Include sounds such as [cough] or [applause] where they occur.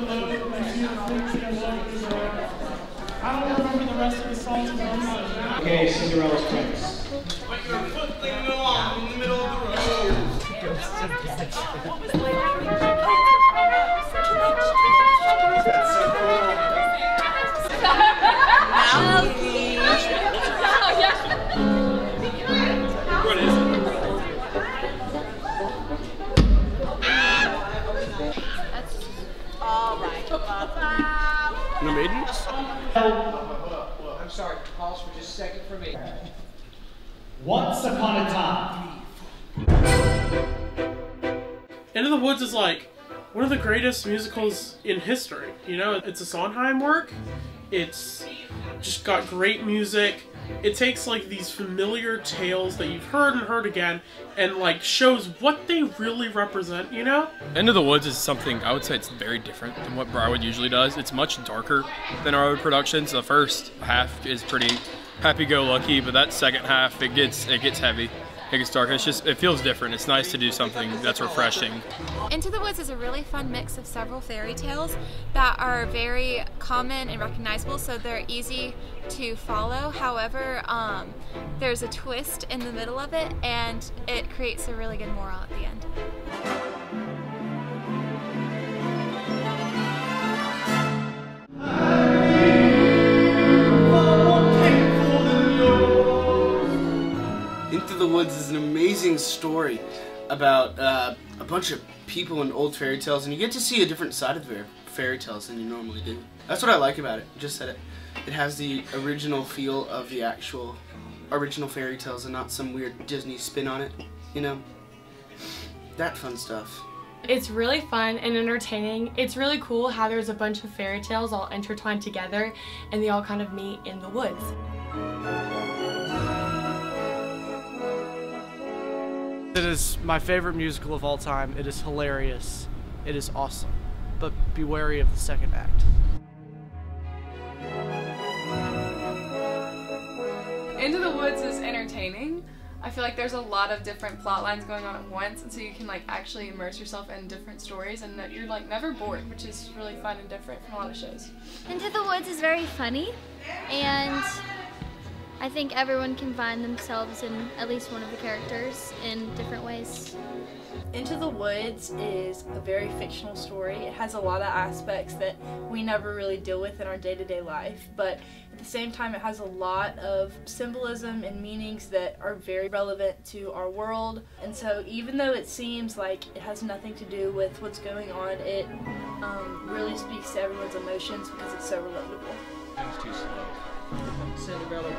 below. You see the frequency of love is there. I don't remember the rest of the song. Okay, Cinderella's Prince. But you're footling along in the middle of the road. [laughs] The Maidens? I'm sorry, pause for just a second for me. Once upon a time. Into the Woods is like one of the greatest musicals in history. You know, it's a Sondheim work. It's just got great music. It takes like these familiar tales that you've heard and heard again and like shows what they really represent, you know? Into the Woods is something I would say it's very different than what Briarwood usually does. It's much darker than our other productions. The first half is pretty happy-go-lucky, but that second half it gets it gets heavy. Dark. It's just it feels different. It's nice to do something that's refreshing. Into the Woods is a really fun mix of several fairy tales that are very common and recognizable, so they're easy to follow. However, um, there's a twist in the middle of it, and it creates a really good moral at the end. Woods is an amazing story about uh, a bunch of people in old fairy tales, and you get to see a different side of the fairy tales than you normally do. That's what I like about it. Just that it, it has the original feel of the actual original fairy tales and not some weird Disney spin on it. You know, that fun stuff. It's really fun and entertaining. It's really cool how there's a bunch of fairy tales all intertwined together and they all kind of meet in the woods. It is my favorite musical of all time. It is hilarious. It is awesome. But be wary of the second act. Into the Woods is entertaining. I feel like there's a lot of different plot lines going on at once, and so you can like actually immerse yourself in different stories, and that you're like never bored, which is really fun and different from a lot of shows. Into the Woods is very funny, and I think everyone can find themselves in at least one of the characters in different ways. Into the Woods is a very fictional story. It has a lot of aspects that we never really deal with in our day to day life, but at the same time, it has a lot of symbolism and meanings that are very relevant to our world. And so, even though it seems like it has nothing to do with what's going on, it um, really speaks to everyone's emotions because it's so relatable. Cinderella